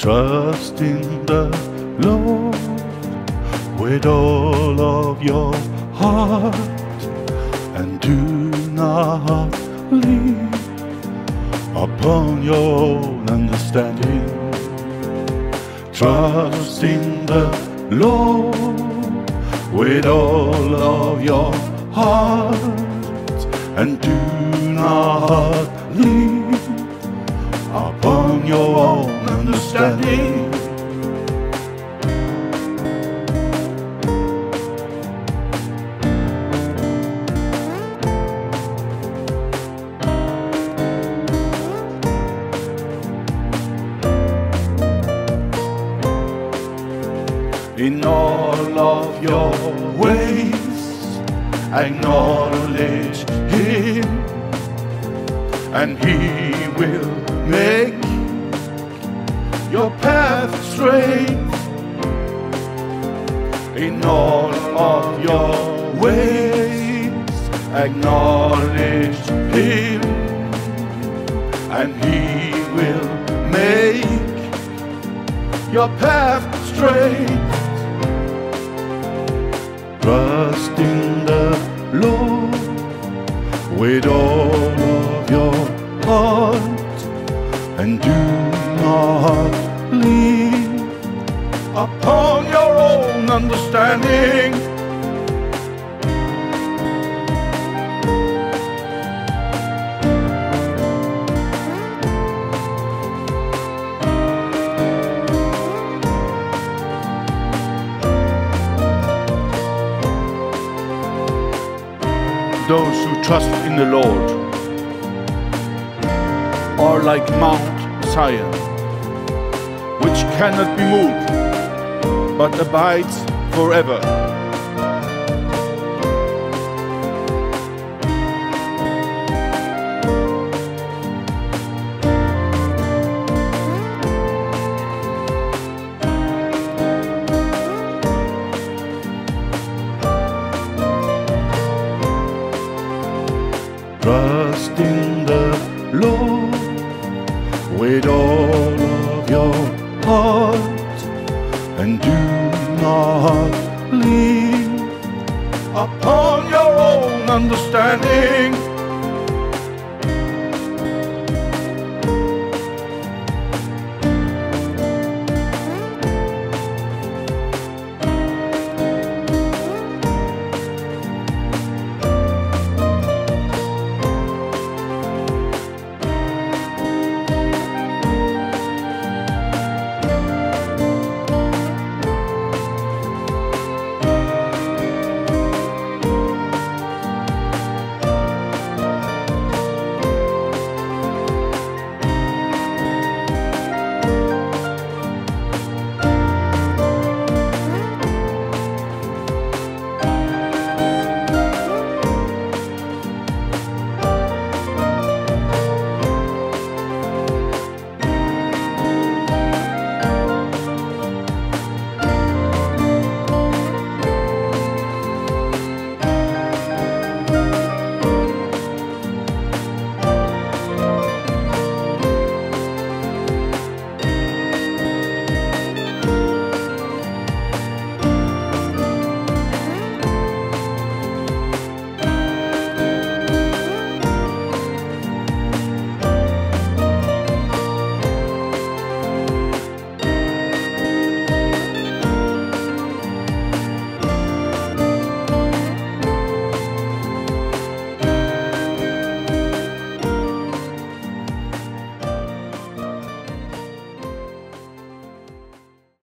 Trust in the Lord with all of your heart and do not lean upon your own understanding. Trust in the Lord with all of your heart and do not lean upon your own In all of your ways, acknowledge Him, and He will make straight. In all of your ways, acknowledge Him, and He will make your path straight. Trust in the Lord with all of your heart and do not upon your own understanding. Those who trust in the Lord are like Mount Zion, which cannot be moved, but abides forever. Trust understanding.